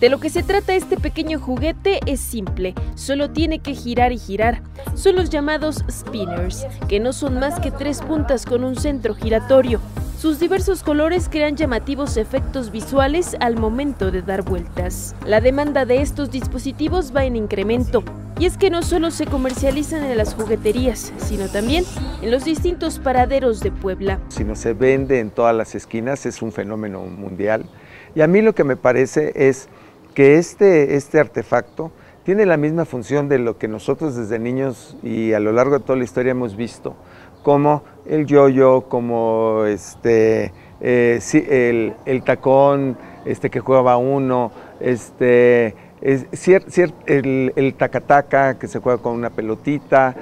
De lo que se trata este pequeño juguete es simple, solo tiene que girar y girar. Son los llamados spinners, que no son más que tres puntas con un centro giratorio. Sus diversos colores crean llamativos efectos visuales al momento de dar vueltas. La demanda de estos dispositivos va en incremento, y es que no solo se comercializan en las jugueterías, sino también en los distintos paraderos de Puebla. Si no se vende en todas las esquinas es un fenómeno mundial. Y a mí lo que me parece es que este, este artefacto tiene la misma función de lo que nosotros desde niños y a lo largo de toda la historia hemos visto, como el yoyo, como este, eh, el, el, tacón este, que jugaba uno, este, es, el, el tacataca que se juega con una pelotita,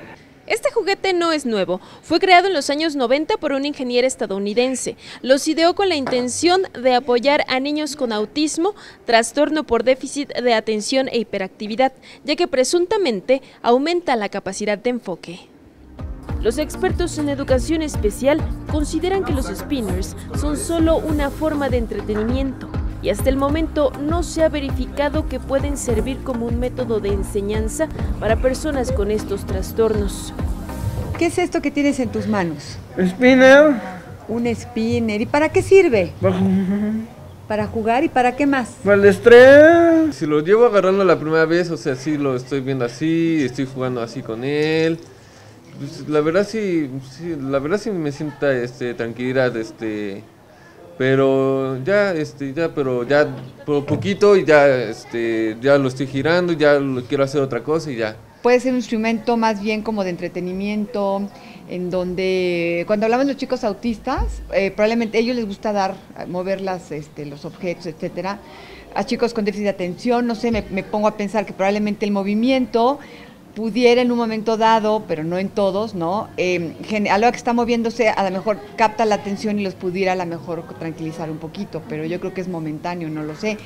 este juguete no es nuevo, fue creado en los años 90 por un ingeniero estadounidense. Los ideó con la intención de apoyar a niños con autismo, trastorno por déficit de atención e hiperactividad, ya que presuntamente aumenta la capacidad de enfoque. Los expertos en educación especial consideran que los spinners son solo una forma de entretenimiento y hasta el momento no se ha verificado que pueden servir como un método de enseñanza para personas con estos trastornos. ¿Qué es esto que tienes en tus manos? Spinner. Un spinner. ¿Y para qué sirve? para jugar y para qué más? Para el estrés. Si lo llevo agarrando la primera vez, o sea, sí lo estoy viendo así, estoy jugando así con él. Pues, la verdad sí, sí, la verdad sí me sienta este tranquilidad, este pero ya este ya pero ya por poquito y ya este ya lo estoy girando ya quiero hacer otra cosa y ya. Puede ser un instrumento más bien como de entretenimiento en donde cuando hablamos de los chicos autistas eh, probablemente ellos les gusta dar mover las este, los objetos etcétera. A chicos con déficit de atención no sé me pongo a pensar que probablemente el movimiento pudiera en un momento dado, pero no en todos, ¿no? Eh, algo que está moviéndose a lo mejor capta la atención y los pudiera a lo mejor tranquilizar un poquito, pero yo creo que es momentáneo, no lo sé.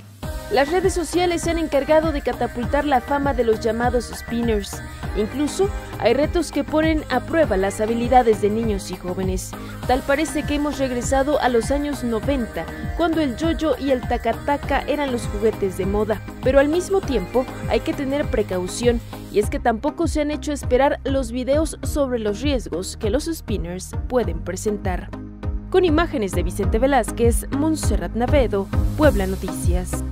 Las redes sociales se han encargado de catapultar la fama de los llamados spinners. Incluso hay retos que ponen a prueba las habilidades de niños y jóvenes. Tal parece que hemos regresado a los años 90, cuando el yoyo y el takataka eran los juguetes de moda. Pero al mismo tiempo hay que tener precaución y es que tampoco se han hecho esperar los videos sobre los riesgos que los spinners pueden presentar. Con imágenes de Vicente Velázquez, Montserrat Navedo, Puebla Noticias.